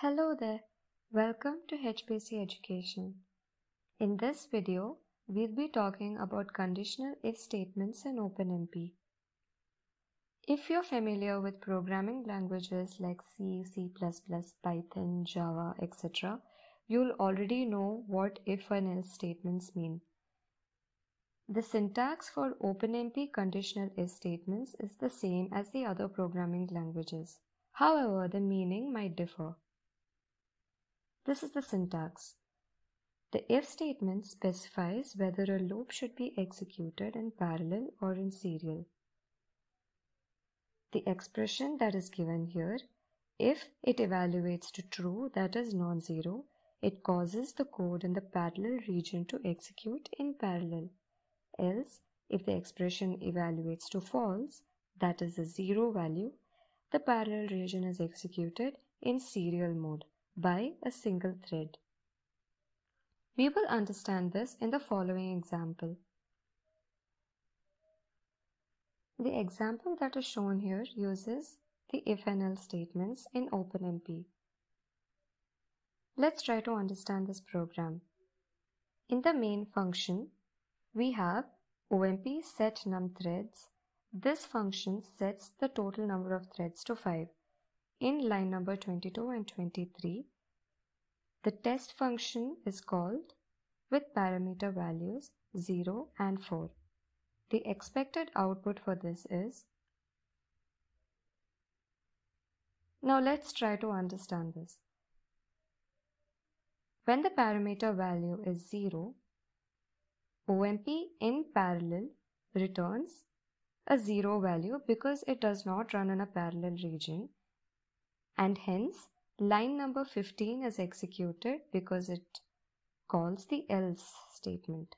Hello there, welcome to HPC Education. In this video, we'll be talking about conditional if statements in OpenMP. If you're familiar with programming languages like C, C++, Python, Java, etc., you'll already know what if and else statements mean. The syntax for OpenMP conditional if statements is the same as the other programming languages. However, the meaning might differ. This is the syntax. The if statement specifies whether a loop should be executed in parallel or in serial. The expression that is given here, if it evaluates to true that is non-zero, it causes the code in the parallel region to execute in parallel. Else, if the expression evaluates to false, that is a zero value, the parallel region is executed in serial mode by a single thread. We will understand this in the following example. The example that is shown here uses the if and else statements in OpenMP. Let's try to understand this program. In the main function, we have OMP set num threads. This function sets the total number of threads to 5 in line number 22 and 23, the test function is called with parameter values 0 and 4. The expected output for this is Now let's try to understand this. When the parameter value is 0, OMP in parallel returns a 0 value because it does not run in a parallel region and hence line number 15 is executed because it calls the else statement.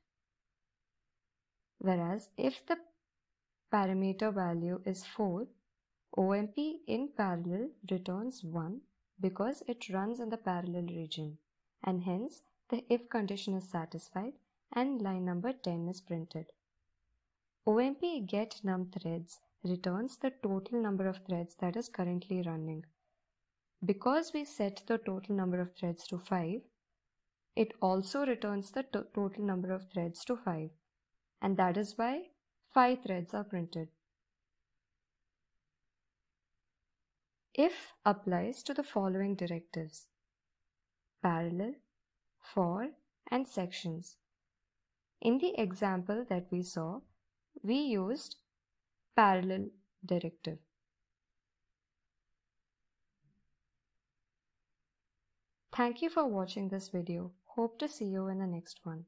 Whereas if the parameter value is 4, OMP in parallel returns 1 because it runs in the parallel region and hence the if condition is satisfied and line number 10 is printed. OMP get num threads returns the total number of threads that is currently running because we set the total number of threads to 5, it also returns the to total number of threads to 5 and that is why 5 threads are printed. If applies to the following directives parallel, for and sections. In the example that we saw, we used parallel directive. Thank you for watching this video. Hope to see you in the next one.